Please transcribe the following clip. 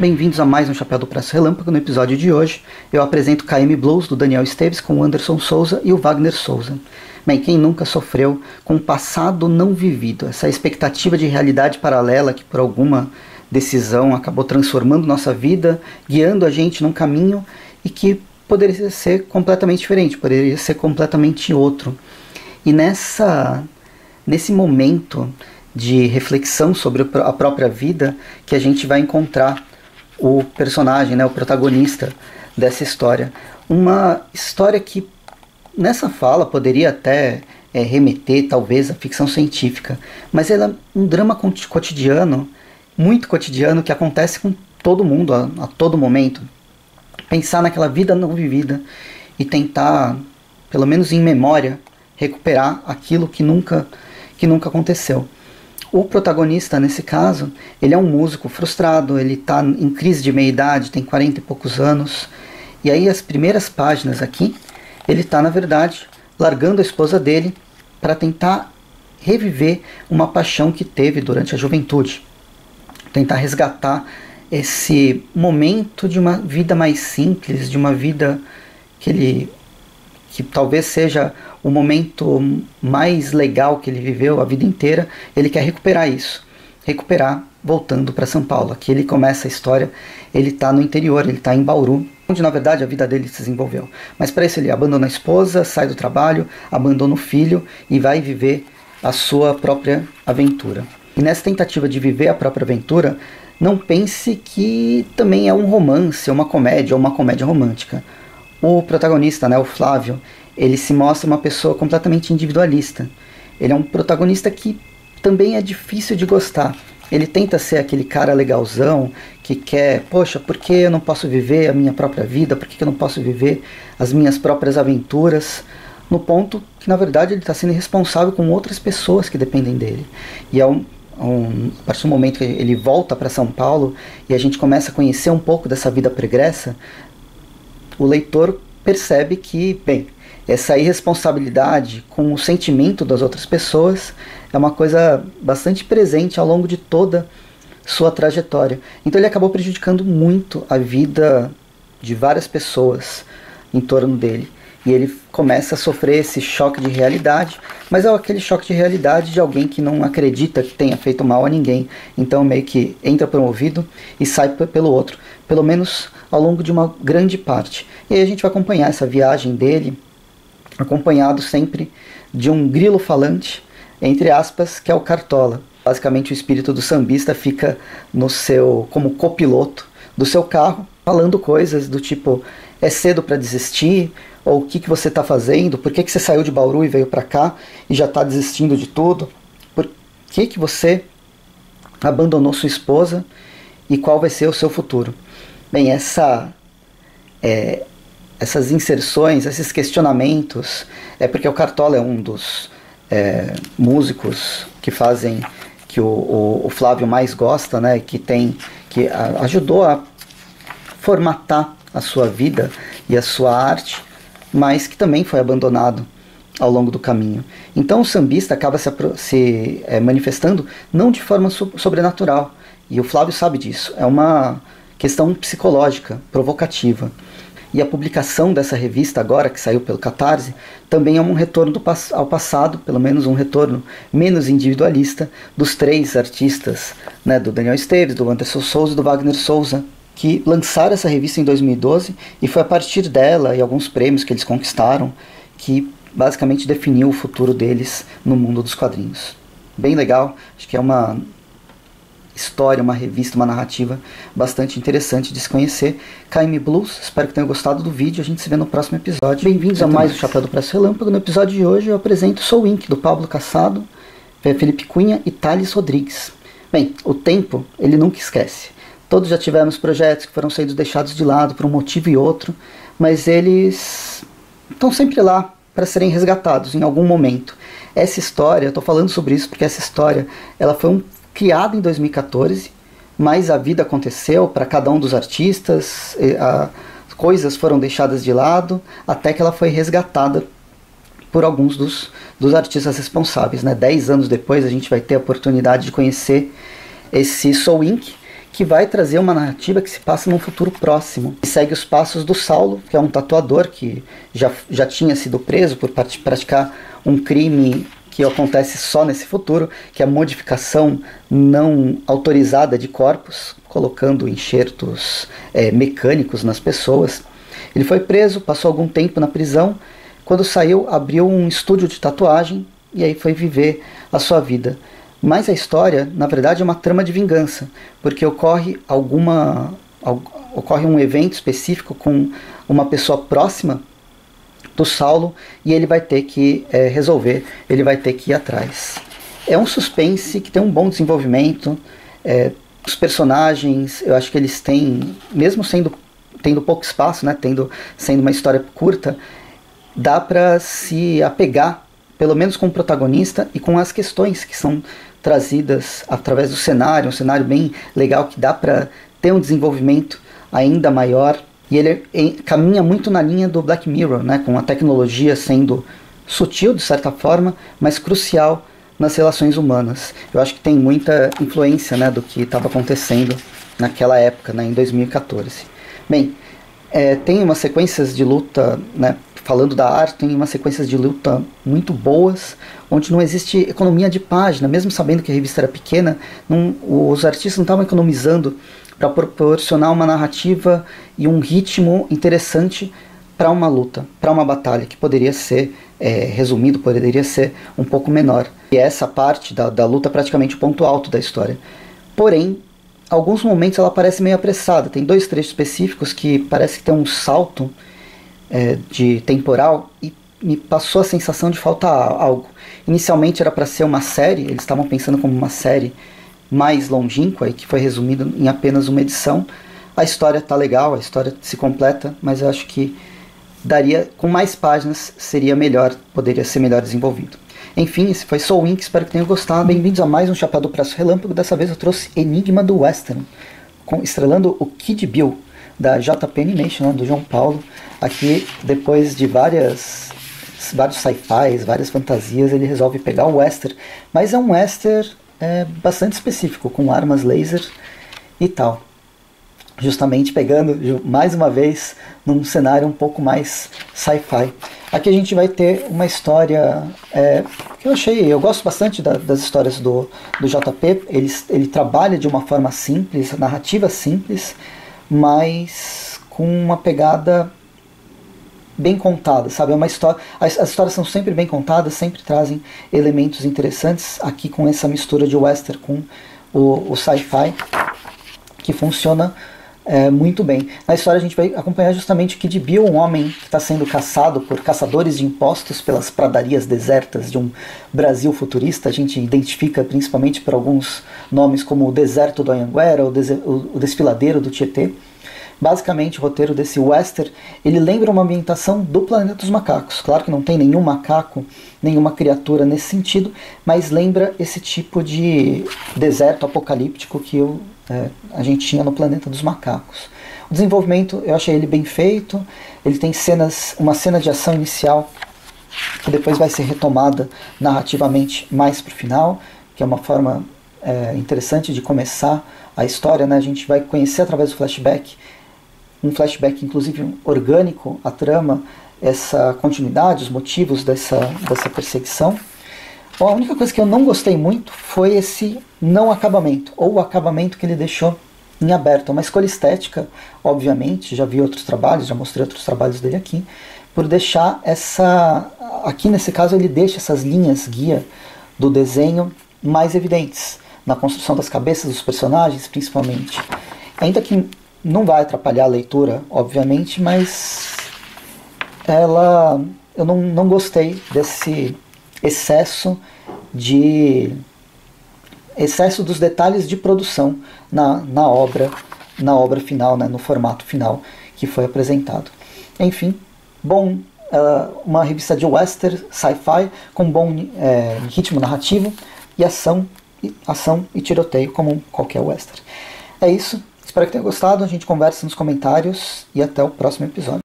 Bem-vindos a mais um Chapéu do Praça Relâmpago. No episódio de hoje, eu apresento KM Blues do Daniel Esteves com o Anderson Souza e o Wagner Souza. Bem, quem nunca sofreu com o passado não vivido, essa expectativa de realidade paralela que por alguma decisão acabou transformando nossa vida, guiando a gente num caminho e que poderia ser completamente diferente, poderia ser completamente outro. E nessa nesse momento de reflexão sobre a própria vida que a gente vai encontrar o personagem, né, o protagonista dessa história. Uma história que nessa fala poderia até é, remeter talvez à ficção científica, mas ela é um drama cotidiano, muito cotidiano, que acontece com todo mundo a, a todo momento. Pensar naquela vida não vivida e tentar, pelo menos em memória, recuperar aquilo que nunca, que nunca aconteceu. O protagonista, nesse caso, ele é um músico frustrado, ele está em crise de meia-idade, tem 40 e poucos anos. E aí, as primeiras páginas aqui, ele está, na verdade, largando a esposa dele para tentar reviver uma paixão que teve durante a juventude. Tentar resgatar esse momento de uma vida mais simples, de uma vida que ele que talvez seja o momento mais legal que ele viveu a vida inteira, ele quer recuperar isso. Recuperar voltando para São Paulo. Aqui ele começa a história, ele está no interior, ele está em Bauru, onde na verdade a vida dele se desenvolveu. Mas para isso ele abandona a esposa, sai do trabalho, abandona o filho e vai viver a sua própria aventura. E nessa tentativa de viver a própria aventura, não pense que também é um romance, uma comédia ou uma comédia romântica. O protagonista, né, o Flávio, ele se mostra uma pessoa completamente individualista. Ele é um protagonista que também é difícil de gostar. Ele tenta ser aquele cara legalzão que quer, poxa, por que eu não posso viver a minha própria vida? Por que eu não posso viver as minhas próprias aventuras? No ponto que, na verdade, ele está sendo responsável com outras pessoas que dependem dele. E é um, um, a partir do momento que ele volta para São Paulo e a gente começa a conhecer um pouco dessa vida pregressa, o leitor percebe que, bem, essa irresponsabilidade com o sentimento das outras pessoas é uma coisa bastante presente ao longo de toda sua trajetória. Então ele acabou prejudicando muito a vida de várias pessoas em torno dele. E ele começa a sofrer esse choque de realidade, mas é aquele choque de realidade de alguém que não acredita que tenha feito mal a ninguém. Então meio que entra por um ouvido e sai pelo outro, pelo menos ao longo de uma grande parte. E aí a gente vai acompanhar essa viagem dele acompanhado sempre de um grilo falante, entre aspas, que é o Cartola. Basicamente o espírito do sambista fica no seu como copiloto do seu carro, falando coisas do tipo é cedo para desistir, ou o que, que você está fazendo, por que, que você saiu de Bauru e veio para cá e já está desistindo de tudo, por que, que você abandonou sua esposa e qual vai ser o seu futuro. Bem, essa é, essas inserções, esses questionamentos, é porque o Cartola é um dos é, músicos que fazem que o, o, o, Flávio mais gosta, né, que tem que a, ajudou a formatar a sua vida e a sua arte, mas que também foi abandonado ao longo do caminho. Então o sambista acaba se, se é, manifestando não de forma so, sobrenatural, e o Flávio sabe disso. É uma questão psicológica, provocativa. E a publicação dessa revista agora, que saiu pelo Catarse, também é um retorno do, ao passado, pelo menos um retorno menos individualista, dos três artistas, né, do Daniel Esteves, do Anderson Souza e do Wagner Souza, que lançaram essa revista em 2012 e foi a partir dela e alguns prêmios que eles conquistaram que basicamente definiu o futuro deles no mundo dos quadrinhos. Bem legal, acho que é uma história, uma revista, uma narrativa bastante interessante de se conhecer. KM Blues, espero que tenham gostado do vídeo. A gente se vê no próximo episódio. Bem-vindos a mais o Chapéu do Preço Relâmpago. No episódio de hoje eu apresento Soul Inc., do Pablo Cassado, Felipe Cunha e Thales Rodrigues. Bem, o tempo, ele nunca esquece. Todos já tivemos projetos que foram sendo deixados de lado por um motivo e outro, mas eles estão sempre lá para serem resgatados em algum momento. Essa história, eu estou falando sobre isso porque essa história, ela foi um criado em 2014, mas a vida aconteceu para cada um dos artistas, as coisas foram deixadas de lado, até que ela foi resgatada por alguns dos, dos artistas responsáveis. Né? Dez anos depois a gente vai ter a oportunidade de conhecer esse Soul Inc., que vai trazer uma narrativa que se passa num futuro próximo. E segue os passos do Saulo, que é um tatuador que já, já tinha sido preso por praticar um crime que acontece só nesse futuro, que é a modificação não autorizada de corpos, colocando enxertos é, mecânicos nas pessoas. Ele foi preso, passou algum tempo na prisão. Quando saiu, abriu um estúdio de tatuagem e aí foi viver a sua vida. Mas a história, na verdade, é uma trama de vingança, porque ocorre alguma ocorre um evento específico com uma pessoa próxima do Saulo e ele vai ter que é, resolver, ele vai ter que ir atrás. É um suspense que tem um bom desenvolvimento. É, os personagens, eu acho que eles têm, mesmo sendo tendo pouco espaço, né, tendo sendo uma história curta, dá para se apegar, pelo menos com o protagonista e com as questões que são trazidas através do cenário, um cenário bem legal que dá para ter um desenvolvimento ainda maior. E ele caminha muito na linha do Black Mirror, né, com a tecnologia sendo sutil de certa forma, mas crucial nas relações humanas. Eu acho que tem muita influência né, do que estava acontecendo naquela época, né, em 2014. Bem, é, tem umas sequências de luta, né, falando da arte, tem umas sequências de luta muito boas, onde não existe economia de página, mesmo sabendo que a revista era pequena, não, os artistas não estavam economizando para proporcionar uma narrativa e um ritmo interessante para uma luta, para uma batalha, que poderia ser é, resumido, poderia ser um pouco menor. E essa parte da, da luta é praticamente o ponto alto da história. Porém, alguns momentos ela parece meio apressada. Tem dois trechos específicos que parece que tem um salto é, de temporal e me passou a sensação de faltar algo. Inicialmente era para ser uma série, eles estavam pensando como uma série mais longínqua e que foi resumida em apenas uma edição. A história tá legal, a história se completa, mas eu acho que daria com mais páginas seria melhor, poderia ser melhor desenvolvido. Enfim, esse foi Soul Inc. Espero que tenham gostado. Bem-vindos a mais um Chapéu do Preço Relâmpago. Dessa vez eu trouxe Enigma do Western, com, estrelando o Kid Bill, da JP Animation, né, do João Paulo. Aqui, depois de várias vários sci-fis, várias fantasias, ele resolve pegar o Western. Mas é um Western é, bastante específico, com armas laser e tal justamente pegando mais uma vez num cenário um pouco mais sci-fi. Aqui a gente vai ter uma história é, que eu achei, eu gosto bastante da, das histórias do, do JP. Ele, ele trabalha de uma forma simples, narrativa simples, mas com uma pegada bem contada, sabe? É uma história, as, as, histórias são sempre bem contadas, sempre trazem elementos interessantes. Aqui com essa mistura de western com o, o sci-fi que funciona é, muito bem. Na história a gente vai acompanhar justamente Kid Bill, um homem que está sendo caçado por caçadores de impostos pelas pradarias desertas de um Brasil futurista. A gente identifica principalmente por alguns nomes como o Deserto do Anhanguera, o, o Desfiladeiro do Tietê. Basicamente, o roteiro desse western, ele lembra uma ambientação do planeta dos macacos. Claro que não tem nenhum macaco, nenhuma criatura nesse sentido, mas lembra esse tipo de deserto apocalíptico que eu é, a gente tinha no Planeta dos Macacos. O desenvolvimento eu achei ele bem feito, ele tem cenas, uma cena de ação inicial que depois vai ser retomada narrativamente mais para o final, que é uma forma é, interessante de começar a história. Né? A gente vai conhecer através do flashback, um flashback inclusive orgânico, a trama, essa continuidade, os motivos dessa, dessa perseguição. Bom, a única coisa que eu não gostei muito foi esse não acabamento, ou o acabamento que ele deixou em aberto. Uma escolha estética, obviamente, já vi outros trabalhos, já mostrei outros trabalhos dele aqui, por deixar essa. Aqui nesse caso ele deixa essas linhas guia do desenho mais evidentes, na construção das cabeças dos personagens, principalmente. Ainda que não vai atrapalhar a leitura, obviamente, mas ela. Eu não, não gostei desse excesso de excesso dos detalhes de produção na, na obra na obra final, né, no formato final que foi apresentado. Enfim, bom, uma revista de western, sci-fi, com bom é, ritmo narrativo e ação, e ação e tiroteio como qualquer western. É isso, espero que tenham gostado, a gente conversa nos comentários e até o próximo episódio.